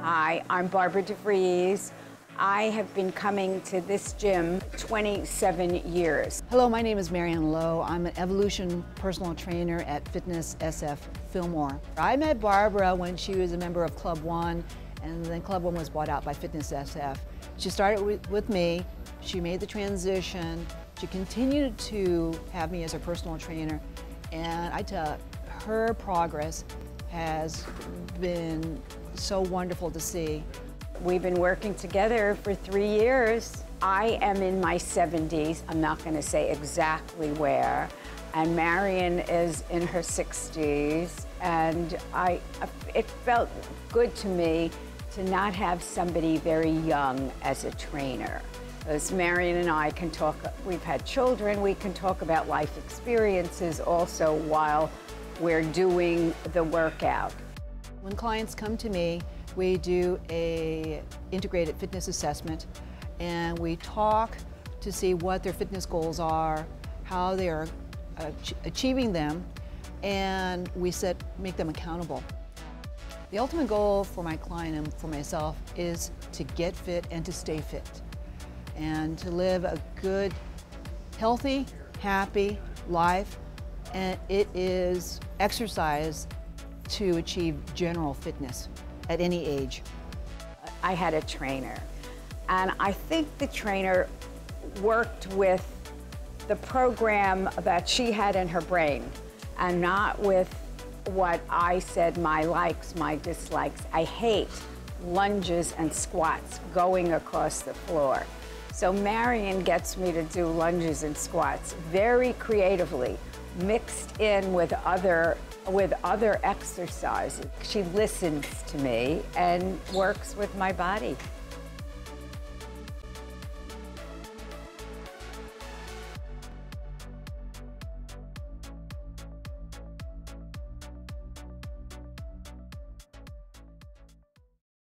Hi, I'm Barbara DeVries. I have been coming to this gym 27 years. Hello, my name is Marian Low. I'm an evolution personal trainer at Fitness SF Fillmore. I met Barbara when she was a member of Club One, and then Club One was bought out by Fitness SF. She started with, me, she made the transition, she continued to have me as her personal trainer, and I tell her progress has been so wonderful to see. We've been working together for three years. I am in my 70s. I'm not going to say exactly where. And Marian is in her 60s. And I, it felt good to me to not have somebody very young as a trainer. As Marian and I can talk, we've had children, we can talk about life experiences also while we're doing the workout. When clients come to me, we do a integrated fitness assessment and we talk to see what their fitness goals are, how they are ach achieving them, and we set, make them accountable. The ultimate goal for my client and for myself is to get fit and to stay fit and to live a good, healthy, happy life. And it is exercise to achieve general fitness at any age. I had a trainer, and I think the trainer worked with the program that she had in her brain and not with what I said my likes, my dislikes. I hate lunges and squats going across the floor. So Marian gets me to do lunges and squats very creatively, mixed in with other with other exercises. She listens to me and works with my body.